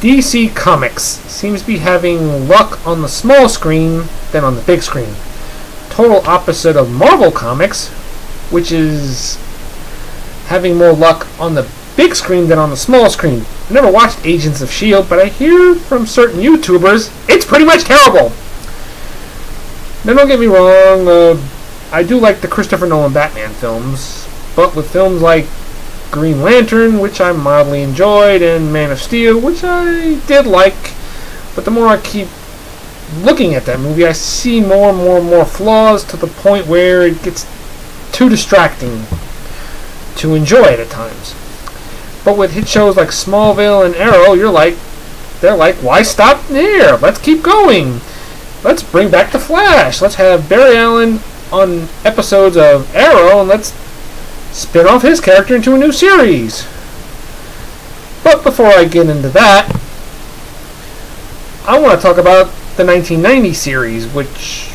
DC Comics seems to be having luck on the small screen than on the big screen. Total opposite of Marvel Comics, which is having more luck on the big screen than on the small screen. I never watched Agents of S.H.I.E.L.D., but I hear from certain YouTubers it's pretty much terrible. Now, don't get me wrong, uh, I do like the Christopher Nolan Batman films, but with films like Green Lantern, which I mildly enjoyed, and Man of Steel, which I did like, but the more I keep looking at that movie, I see more and more and more flaws to the point where it gets too distracting to enjoy it at times. But with hit shows like Smallville and Arrow, you're like, they're like, why stop there? Let's keep going. Let's bring back the Flash. Let's have Barry Allen on episodes of Arrow, and let's spin off his character into a new series. But before I get into that, I want to talk about the 1990 series, which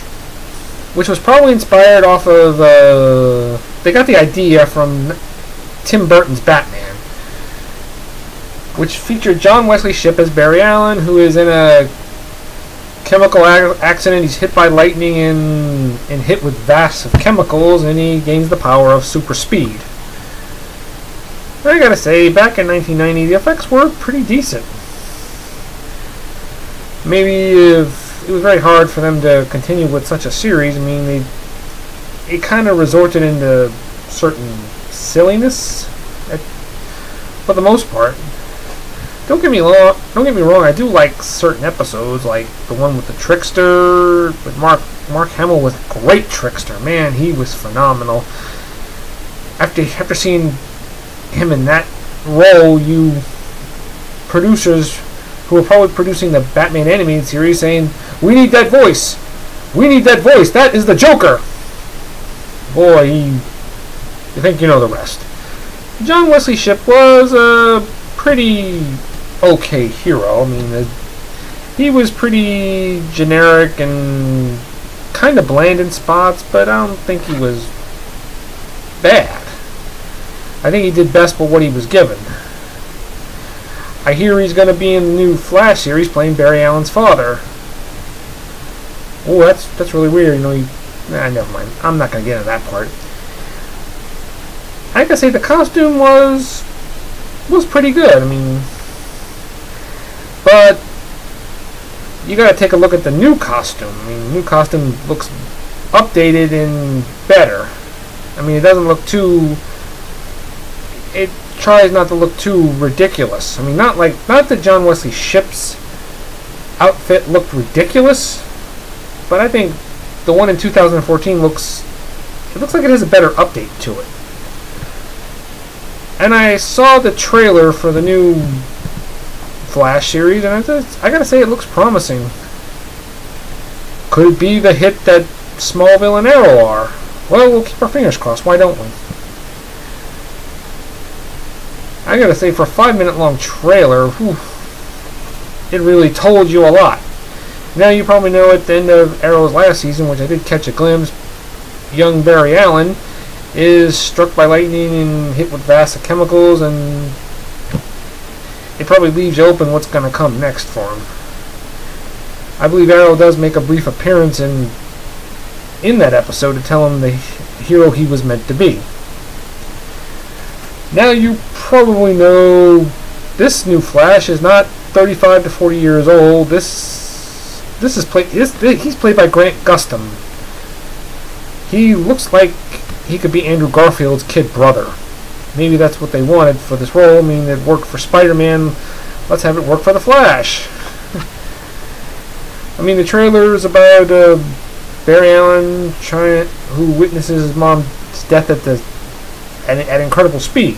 which was probably inspired off of. Uh, they got the idea from Tim Burton's Batman, which featured John Wesley Shipp as Barry Allen, who is in a chemical accident. He's hit by lightning and, and hit with vats of chemicals, and he gains the power of super speed. I gotta say, back in 1990, the effects were pretty decent. Maybe if it was very hard for them to continue with such a series. I mean, they it kind of resorted into certain silliness, at, for the most part. Don't get me wrong. Don't get me wrong. I do like certain episodes, like the one with the trickster. With Mark Mark Hamill was a great trickster. Man, he was phenomenal. After after seeing him in that role, you producers who are probably producing the Batman animated series saying, "We need that voice. We need that voice. That is the Joker." Boy, he, you think you know the rest. John Wesley Shipp was a pretty okay hero. I mean, he was pretty generic and kind of bland in spots, but I don't think he was bad. I think he did best for what he was given. I hear he's going to be in the new Flash series playing Barry Allen's father. Oh, that's that's really weird. You know, he, nah, never mind. I'm not going to get into that part. I gotta say the costume was was pretty good. I mean, but you gotta take a look at the new costume. I mean, the new costume looks updated and better. I mean, it doesn't look too. It tries not to look too ridiculous. I mean, not like not that John Wesley Shipp's outfit looked ridiculous, but I think the one in 2014 looks. It looks like it has a better update to it. And I saw the trailer for the new Flash series, and I, I gotta say, it looks promising. Could it be the hit that Smallville and Arrow are? Well, we'll keep our fingers crossed. Why don't we? I gotta say, for a five minute long trailer, whew, it really told you a lot. Now, you probably know at the end of Arrow's last season, which I did catch a glimpse, young Barry Allen is struck by lightning and hit with vast chemicals, and it probably leaves you open what's going to come next for him. I believe Arrow does make a brief appearance in in that episode to tell him the hero he was meant to be. Now you probably know this new Flash is not 35 to 40 years old. This this is played this, he's played by Grant Gustin. He looks like he could be Andrew Garfield's kid brother. Maybe that's what they wanted for this role. I mean, it worked for Spider-Man. Let's have it work for the Flash. I mean, the trailer is about uh, Barry Allen trying, who witnesses his mom's death at the at, at incredible speed,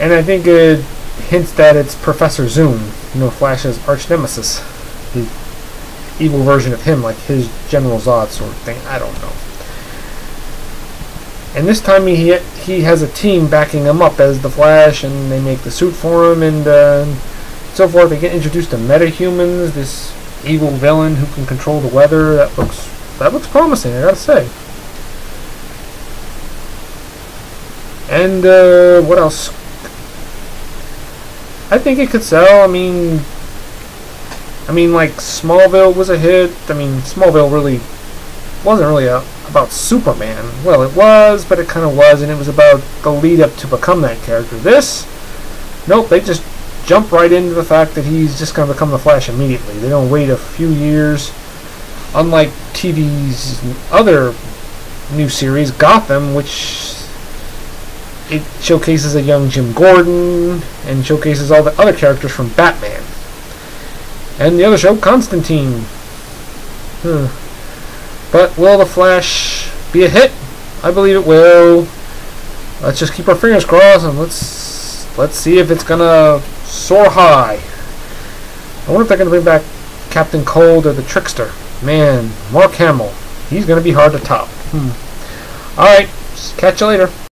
and I think it hints that it's Professor Zoom, you know, Flash's arch nemesis, the evil version of him, like his General Zod sort of thing. I don't know. And this time he he has a team backing him up as the Flash, and they make the suit for him, and uh, so forth. They get introduced to metahumans, this evil villain who can control the weather. That looks that looks promising, I gotta say. And uh, what else? I think it could sell. I mean, I mean, like Smallville was a hit. I mean, Smallville really wasn't really a, about Superman. Well, it was, but it kind of was, and it was about the lead up to become that character. This, nope, they just jump right into the fact that he's just going to become the Flash immediately. They don't wait a few years. Unlike TV's other new series, Gotham, which it showcases a young Jim Gordon and showcases all the other characters from Batman. And the other show, Constantine. Hmm. But will The Flash be a hit? I believe it will. Let's just keep our fingers crossed and let's let's see if it's gonna soar high. I wonder if they're gonna bring back Captain Cold or the Trickster. Man, Mark Hamill. He's gonna be hard to top. Hmm. Alright, catch you later.